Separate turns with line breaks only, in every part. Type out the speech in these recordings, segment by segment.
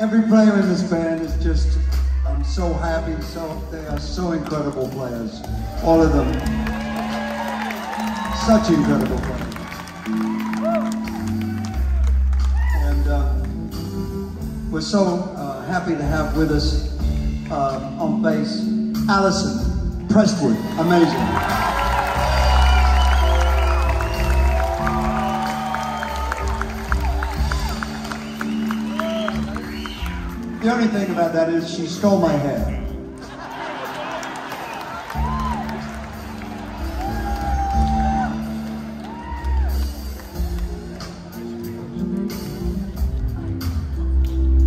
Every player in this band is just, I'm so happy, so, they are so incredible players. All of them. Such incredible players. And uh, we're so uh, happy to have with us uh, on bass Alison Prestwood. Amazing. The only thing about that is she stole my hair.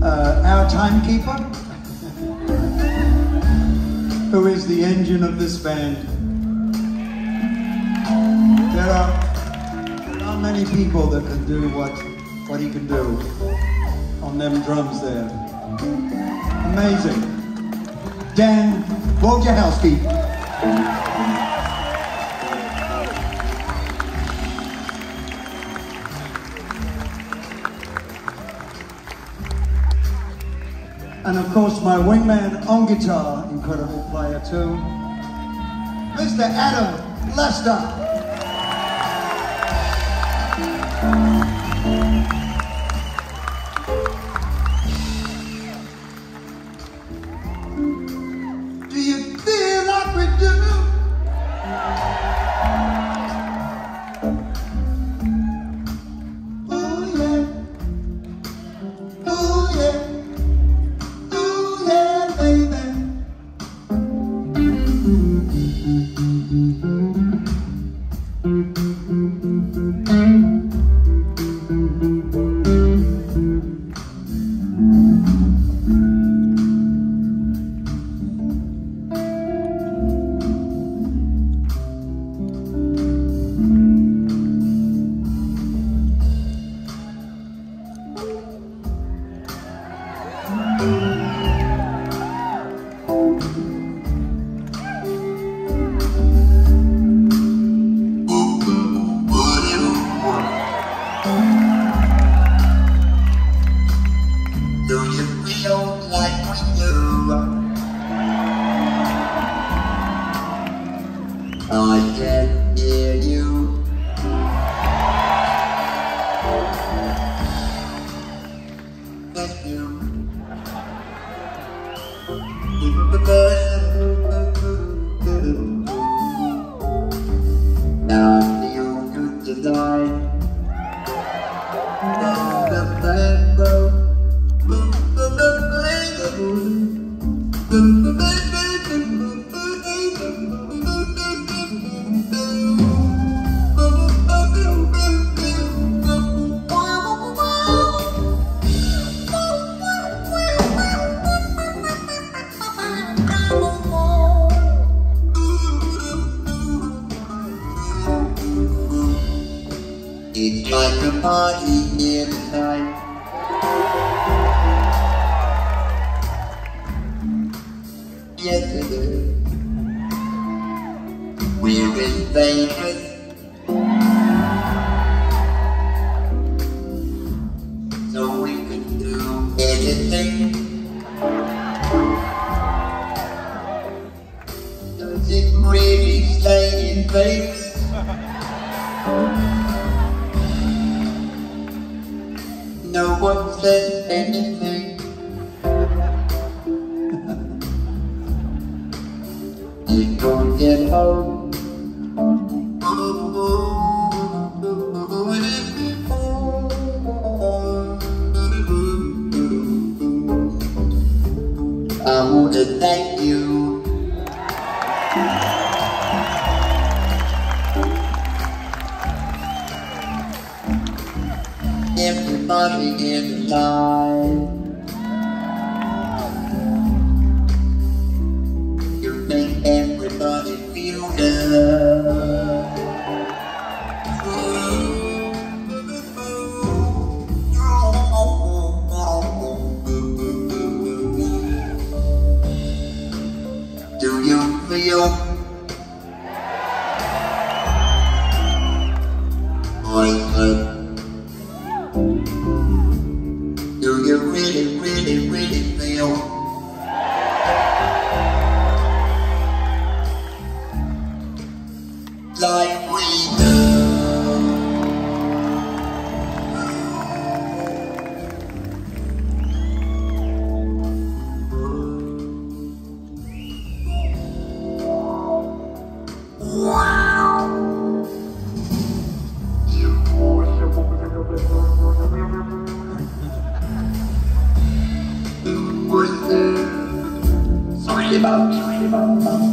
uh, our timekeeper, who is the engine of this band. There are, are many people that can do what, what he can do on them drums there. Amazing. Dan Wojciechowski. And of course, my wingman on guitar, incredible player too, Mr. Adam Lester.
I can hear you. No one said anything. なければ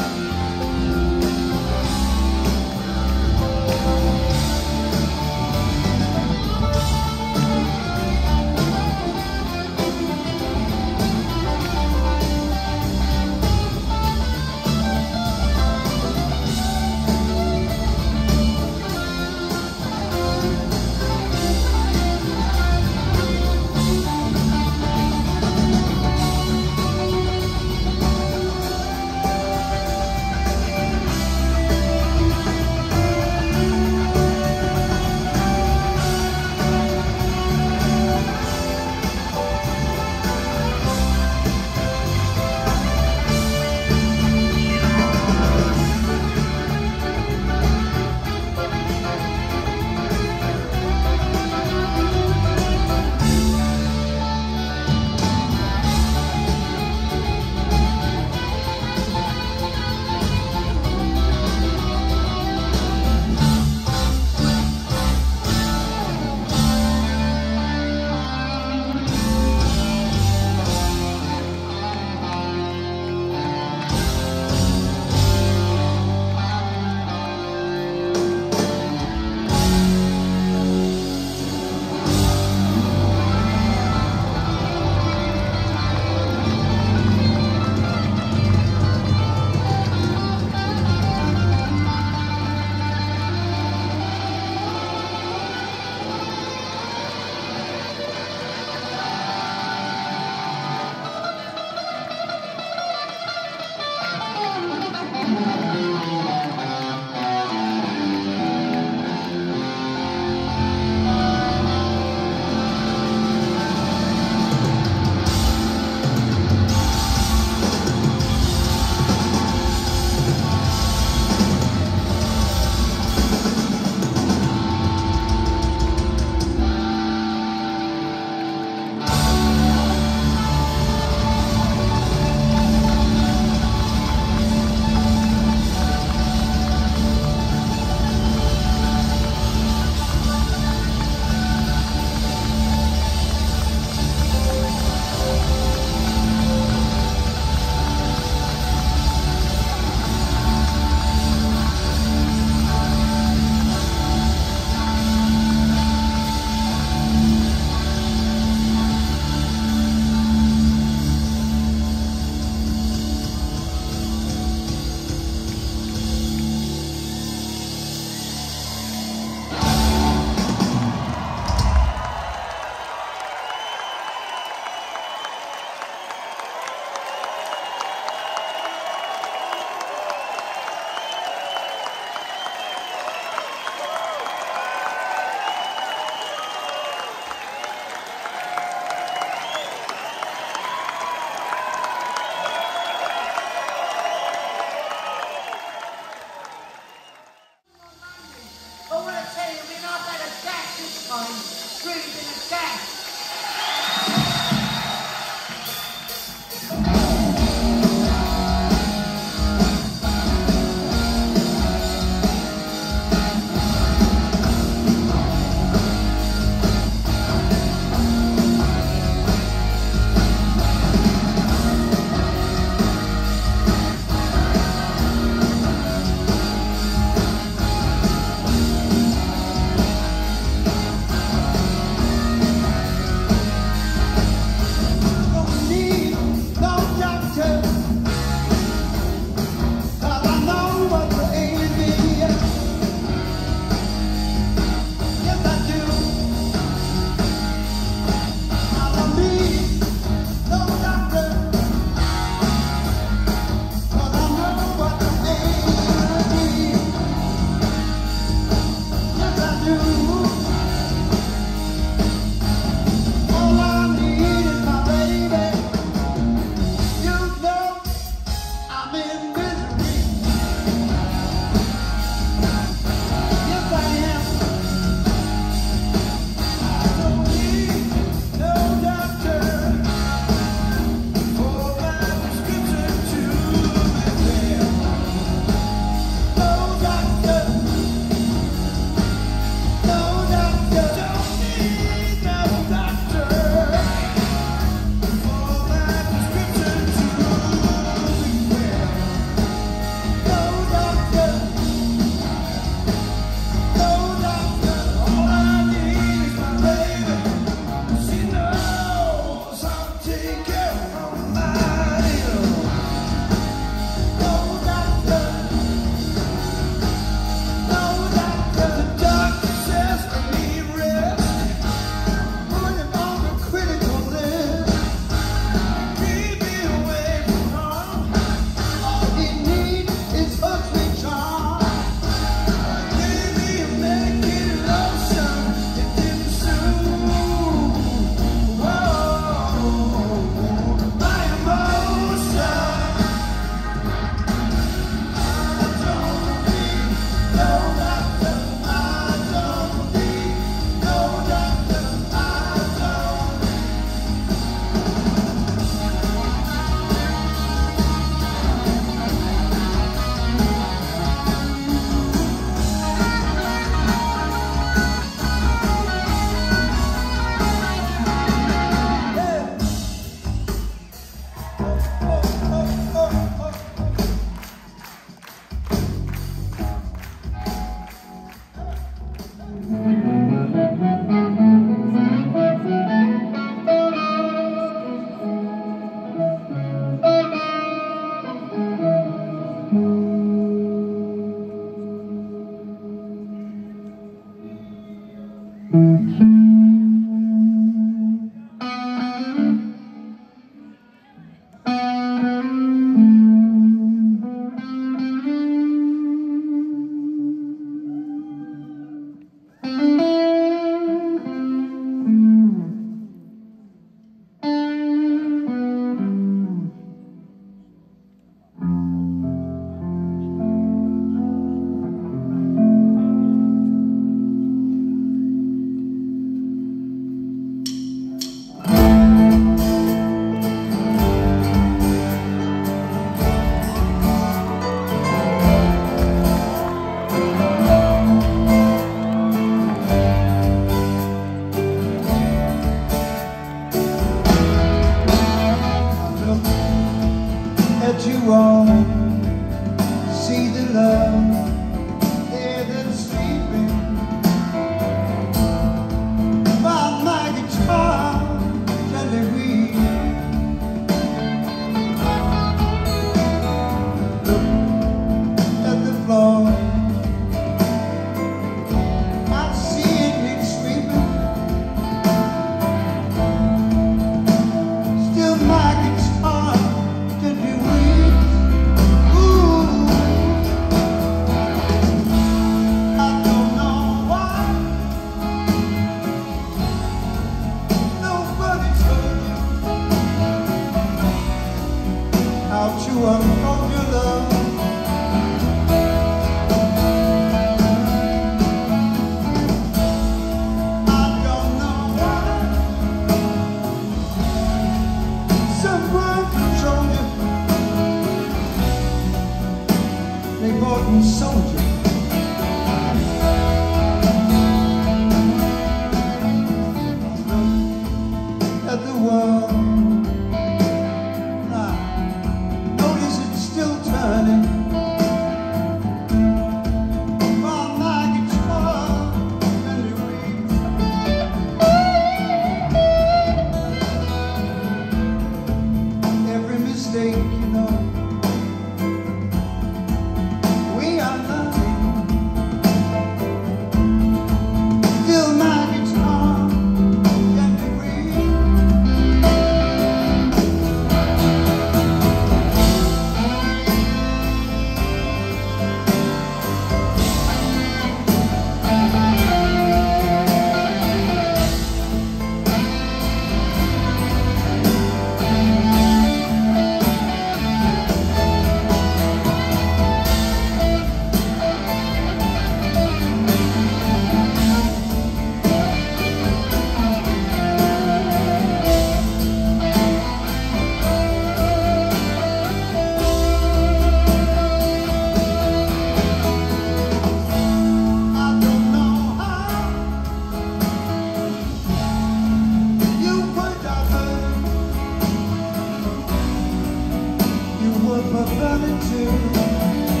You
were perverted too.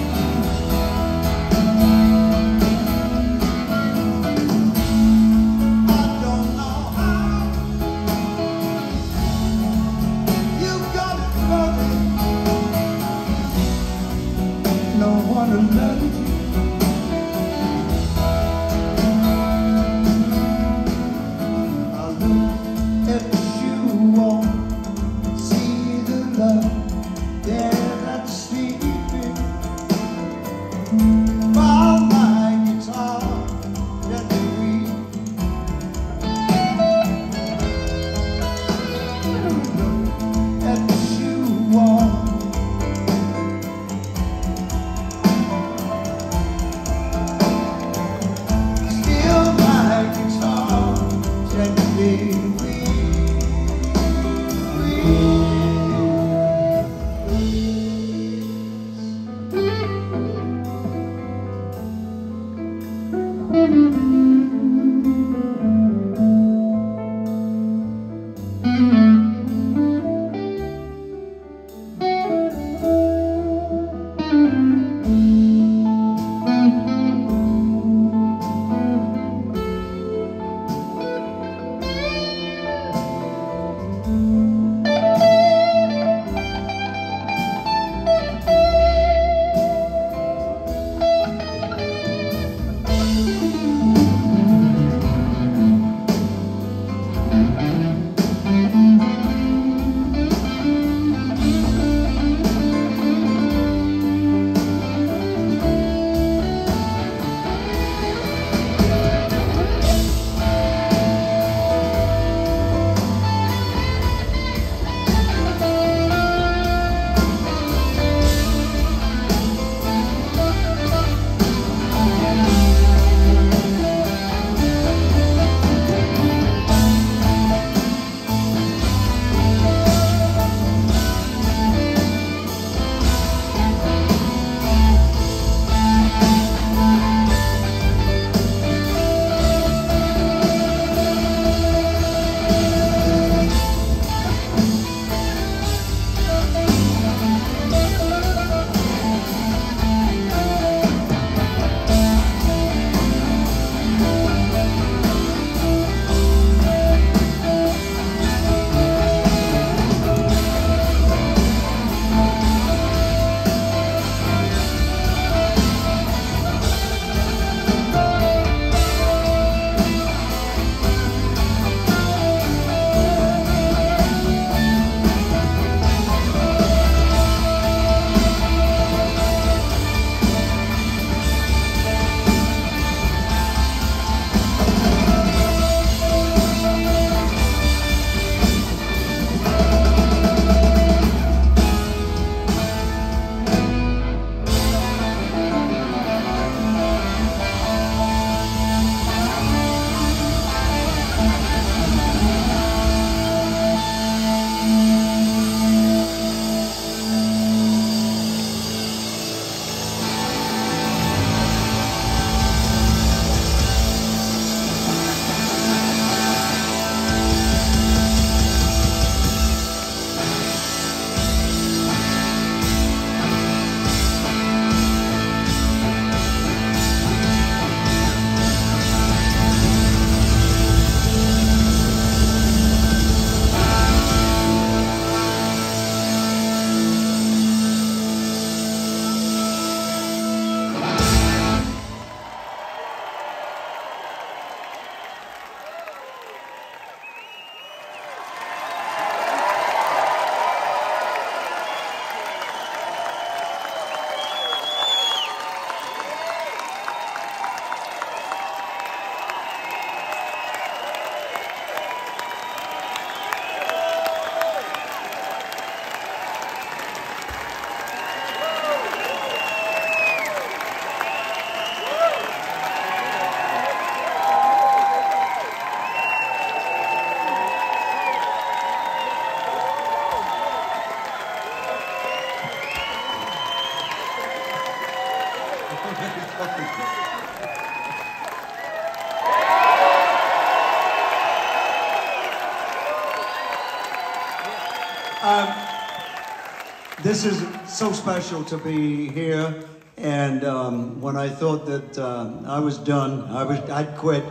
This is so special to be here, and um, when I thought that uh, I was done, I was I'd quit.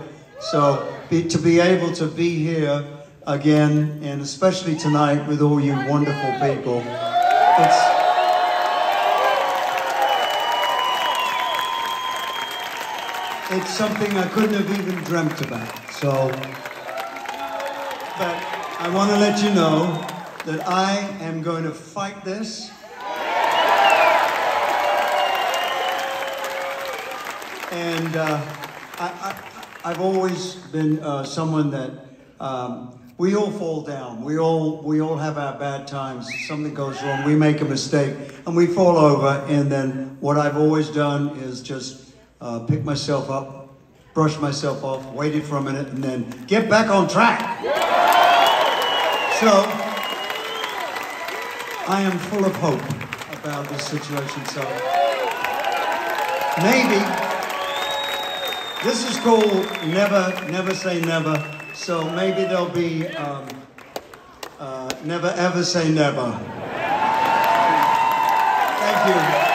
So be, to be able to be here again, and especially tonight with all you wonderful people, it's. It's something I couldn't have even dreamt about. So, but I want to let you know that I am going to fight this. And uh, I, have always been uh, someone that um, we all fall down. We all, we all have our bad times. Something goes wrong. We make a mistake and we fall over. And then what I've always done is just uh, pick myself up, brush myself off, waited for a minute, and then get back on track. So, I am full of hope about this situation. So maybe this is called never, never say never. So maybe there'll be um, uh, never ever say never. Thank you. You.